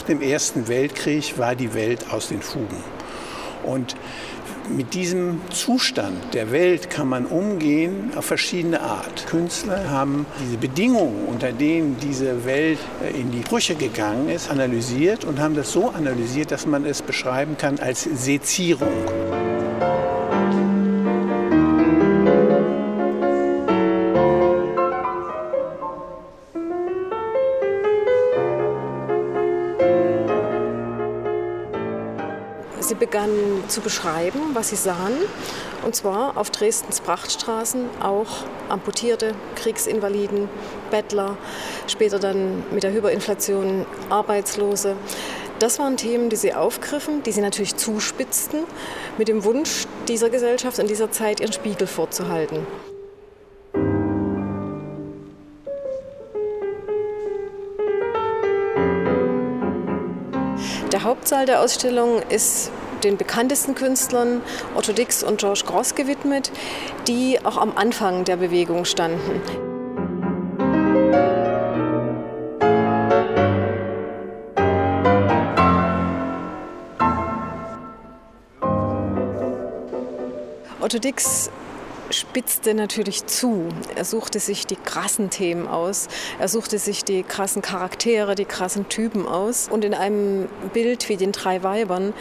Nach dem Ersten Weltkrieg war die Welt aus den Fugen. Und mit diesem Zustand der Welt kann man umgehen auf verschiedene Art. Künstler haben diese Bedingungen, unter denen diese Welt äh, in die Brüche gegangen ist, analysiert und haben das so analysiert, dass man es beschreiben kann als Sezierung. Begannen zu beschreiben, was sie sahen. Und zwar auf Dresdens Prachtstraßen auch Amputierte, Kriegsinvaliden, Bettler, später dann mit der Hyperinflation Arbeitslose. Das waren Themen, die sie aufgriffen, die sie natürlich zuspitzten, mit dem Wunsch dieser Gesellschaft in dieser Zeit ihren Spiegel vorzuhalten. Der Hauptsaal der Ausstellung ist den bekanntesten Künstlern Otto Dix und George Gross gewidmet, die auch am Anfang der Bewegung standen. Otto Dix spitzte natürlich zu. Er suchte sich die krassen Themen aus. Er suchte sich die krassen Charaktere, die krassen Typen aus. Und in einem Bild wie den drei Weibern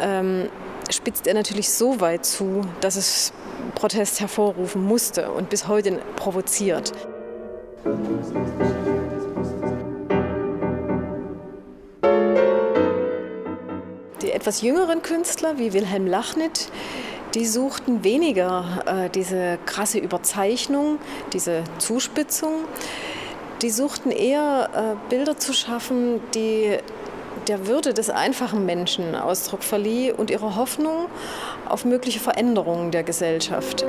ähm, spitzt er natürlich so weit zu, dass es Protest hervorrufen musste und bis heute provoziert. Die etwas jüngeren Künstler wie Wilhelm Lachnit, die suchten weniger äh, diese krasse Überzeichnung, diese Zuspitzung. Die suchten eher äh, Bilder zu schaffen, die der Würde des einfachen Menschen Ausdruck verlieh und ihrer Hoffnung auf mögliche Veränderungen der Gesellschaft.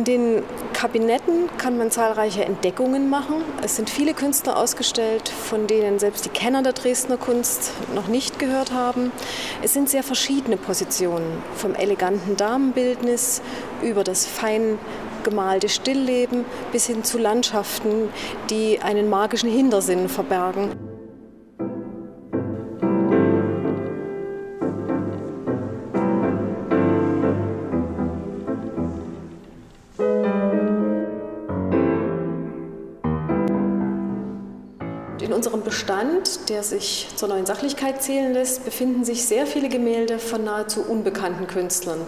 In den Kabinetten kann man zahlreiche Entdeckungen machen. Es sind viele Künstler ausgestellt, von denen selbst die Kenner der Dresdner Kunst noch nicht gehört haben. Es sind sehr verschiedene Positionen, vom eleganten Damenbildnis über das fein gemalte Stillleben bis hin zu Landschaften, die einen magischen Hintersinn verbergen. Unserem Bestand, der sich zur neuen Sachlichkeit zählen lässt, befinden sich sehr viele Gemälde von nahezu unbekannten Künstlern.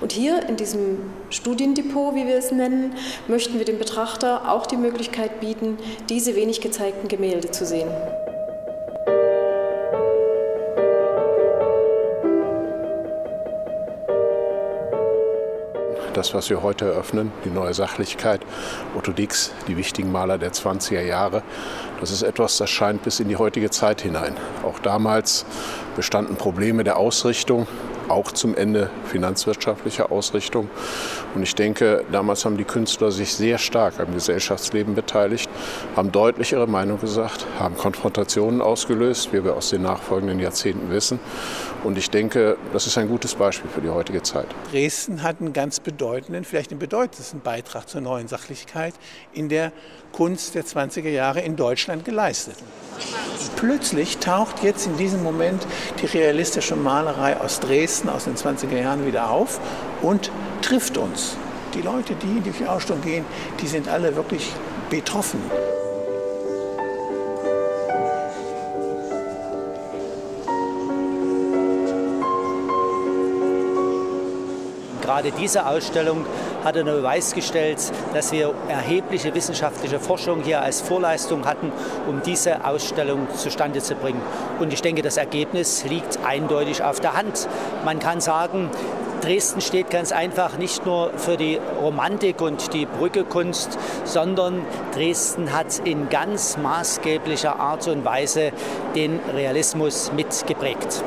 Und hier in diesem Studiendepot, wie wir es nennen, möchten wir dem Betrachter auch die Möglichkeit bieten, diese wenig gezeigten Gemälde zu sehen. Das, was wir heute eröffnen, die neue Sachlichkeit, Otto Dix, die wichtigen Maler der 20er Jahre, das ist etwas, das scheint bis in die heutige Zeit hinein. Auch damals bestanden Probleme der Ausrichtung, auch zum Ende finanzwirtschaftlicher Ausrichtung. Und ich denke, damals haben die Künstler sich sehr stark am Gesellschaftsleben beteiligt, haben deutlich ihre Meinung gesagt, haben Konfrontationen ausgelöst, wie wir aus den nachfolgenden Jahrzehnten wissen. Und ich denke, das ist ein gutes Beispiel für die heutige Zeit. Dresden hat einen ganz bedeutenden, vielleicht den bedeutendsten Beitrag zur neuen Sachlichkeit in der Kunst der 20er Jahre in Deutschland geleistet. Plötzlich taucht jetzt in diesem Moment die realistische Malerei aus Dresden aus den 20er Jahren wieder auf und trifft uns. Die Leute, die durch die Ausstellung gehen, die sind alle wirklich betroffen. Gerade diese Ausstellung hat unter Beweis gestellt, dass wir erhebliche wissenschaftliche Forschung hier als Vorleistung hatten, um diese Ausstellung zustande zu bringen. Und ich denke, das Ergebnis liegt eindeutig auf der Hand. Man kann sagen, Dresden steht ganz einfach nicht nur für die Romantik und die Brückekunst, sondern Dresden hat in ganz maßgeblicher Art und Weise den Realismus mitgeprägt.